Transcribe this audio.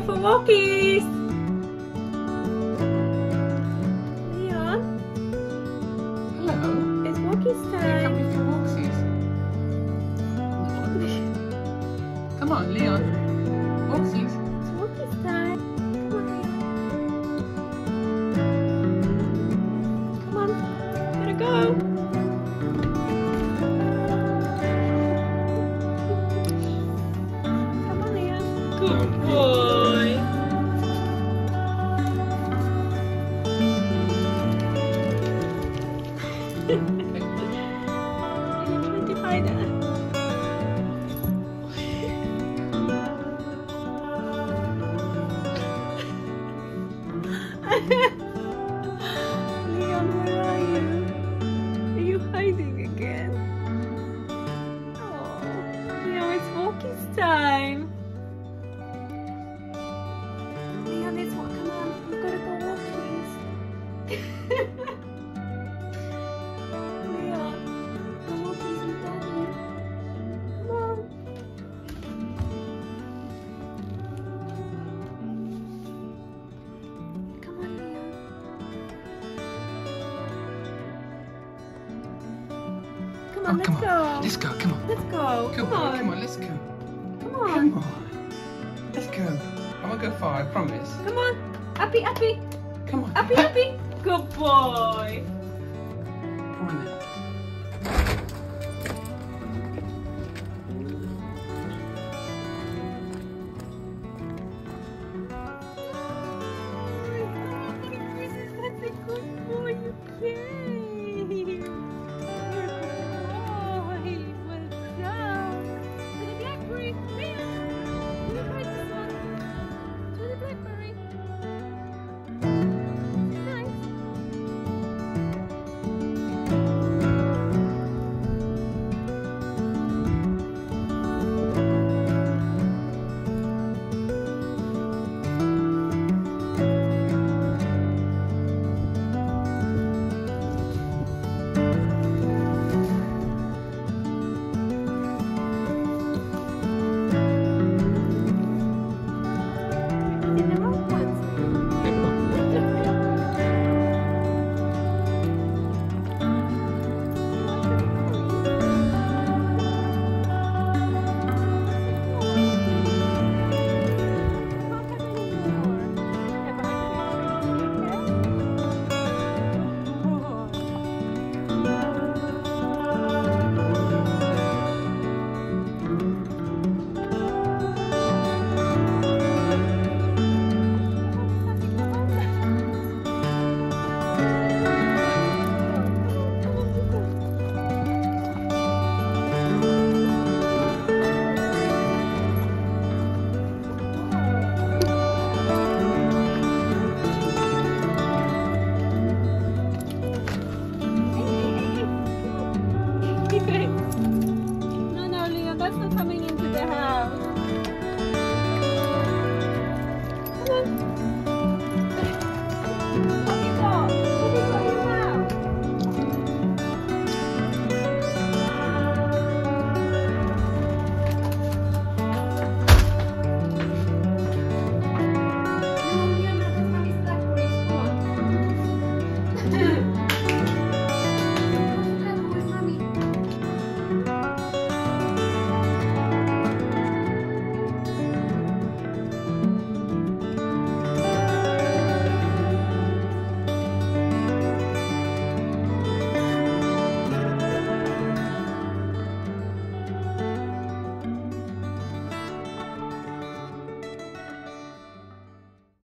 go for walkies. Leon, Hello. it's walkies Are you time. coming for walksies? Come on, Leon. Walksies. It's walkies time. Come on, Leon. Come on, gotta go. Come on, Leon. Good boy. You're trying to on, Oh, let's come on. go. Let's go. Come on. Let's go. Come, on. on. Come on. Let's go. Come on. Come on. Let's go. I won't go far. I promise. Come on. Uppy, uppy. Come on. Uppy, uppy. Good boy. Come on then.